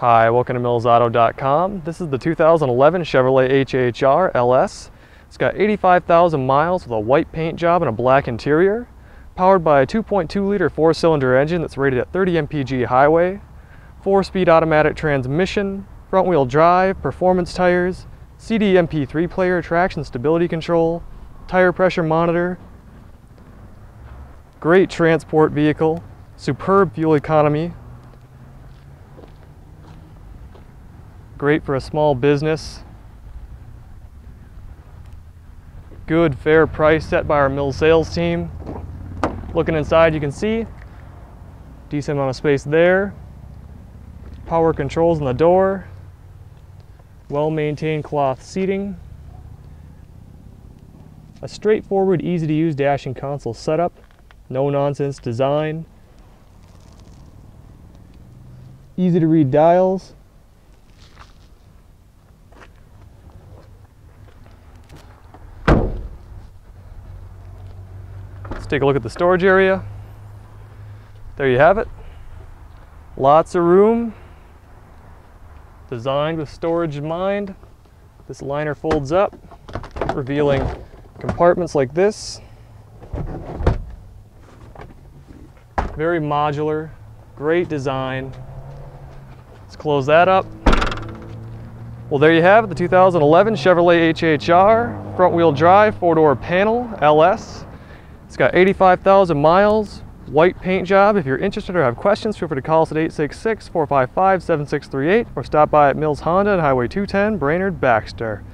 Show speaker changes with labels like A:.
A: Hi, welcome to millsauto.com. This is the 2011 Chevrolet HHR LS. It's got 85,000 miles with a white paint job and a black interior. Powered by a 2.2 liter four cylinder engine that's rated at 30 mpg highway. Four speed automatic transmission, front wheel drive, performance tires, CD MP3 player, traction stability control, tire pressure monitor. Great transport vehicle, superb fuel economy, Great for a small business. Good, fair price set by our mill sales team. Looking inside, you can see decent amount of space there. Power controls in the door. Well-maintained cloth seating. A straightforward, easy to use dashing console setup. No nonsense design. Easy to read dials. Let's take a look at the storage area. There you have it. Lots of room. Designed with storage in mind. This liner folds up, revealing compartments like this. Very modular, great design. Let's close that up. Well, there you have it, the 2011 Chevrolet HHR, front wheel drive, four door panel, LS. It's got 85,000 miles, white paint job. If you're interested or have questions, feel free to call us at 866-455-7638 or stop by at Mills Honda on Highway 210, Brainerd, Baxter.